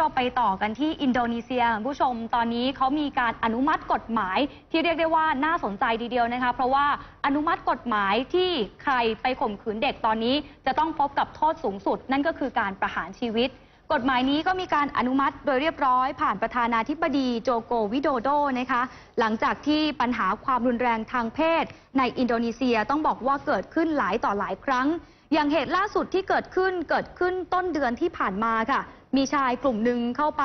เราไปต่อกันที่อินโดนีเซียคุณผู้ชมตอนนี้เขามีการอนุมัติกฎหมายที่เรียกได้ว่าน่าสนใจทีเดียวนะคะ เพราะว่าอนุมัติกฎหมายที่ใครไปข่มขืนเด็กตอนนี้ จะต้องพบกับโทษสูงสุด นั่นก็คือการประหารชีวิต กฎหมายนี้ก็มีการอนุมัติโดยเรียบร้อย ผ่านประธานาธิบดีโจโกวิโดโดนะคะ หลังจากที่ปัญหาความรุนแรงทางเพศ ในอินโดนีเซียต้องบอกว่าเกิดขึ้นหลายต่อหลายครั้ง อย่างเหตุล่าสุดที่เกิดขึ้นเกิดขึ้นต้นเดือนที่ผ่านมาค่ะ มีชายกลุ่มหนึ่งเข้าไป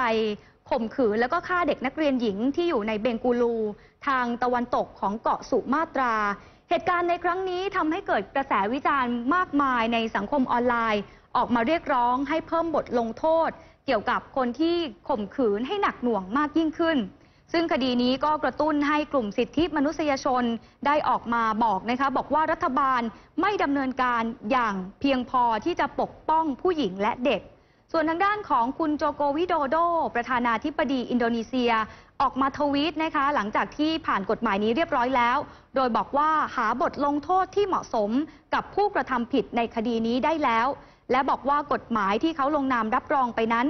ข่มขืนแล้วก็ฆ่าเด็กนักเรียนหญิงที่อยู่ในเบงกูลู ทางตะวันตกของเกาะสุมาตรา เหตุการณ์ในครั้งนี้ทำให้เกิดกระแสวิจารณ์มากมายในสังคมออนไลน์ ออกมาเรียกร้องให้เพิ่มบทลงโทษ เกี่ยวกับคนที่ข่มขืนให้หนักหน่วงมากยิ่งขึ้น ซึ่งคดีนี้ก็กระตุ้นให้กลุ่มสิทธิมนุษยชนได้ออกมาบอกนะคะบอกว่ารัฐบาลไม่ดำเนินการอย่างเพียงพอที่จะปกป้องผู้หญิงและเด็ก ส่วนทางด้านของคุณโจโกวิโดโด ประธานาธิบดีอินโดนีเซีย ออกมาทวีตนะคะ หลังจากที่ผ่านกฎหมายนี้เรียบร้อยแล้ว โดยบอกว่าหาบทลงโทษที่เหมาะสมกับผู้กระทำผิดในคดีนี้ได้แล้ว และบอกว่ากฎหมายที่เขาลงนามรับรองไปนั้น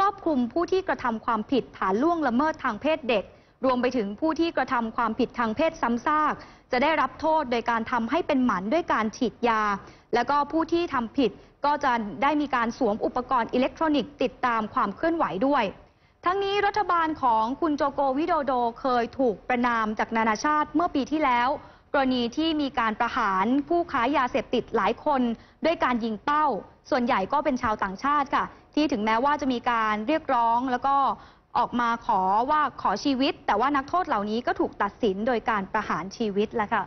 ครอบคลุมผู้ที่กระทำความผิดฐานล่วงละเมิดทางเพศเด็ก รวมไปถึงผู้ที่กระทำความผิดทางเพศซ้ำซาก จะได้รับโทษโดยการทำให้เป็นหมันด้วยการฉีดยา แล้วก็ผู้ที่ทำผิดก็จะได้มีการสวมอุปกรณ์อิเล็กทรอนิกส์ติดตามความเคลื่อนไหวด้วยทั้งนี้รัฐบาลของคุณโจโกวิโดโดเคยถูกประนามจากนานาชาติเมื่อปีที่แล้ว รณีที่มีการประหารผู้ค้ายาเสพติดหลายคน ด้วยการยิงเป้า ส่วนใหญ่ก็เป็นชาวต่างชาติค่ะ ที่ถึงแม้ว่าจะมีการเรียกร้องแล้วก็ออกมาขอว่าขอชีวิต แต่ว่านักโทษเหล่านี้ก็ถูกตัดสินโดยการประหารชีวิตแล้วค่ะ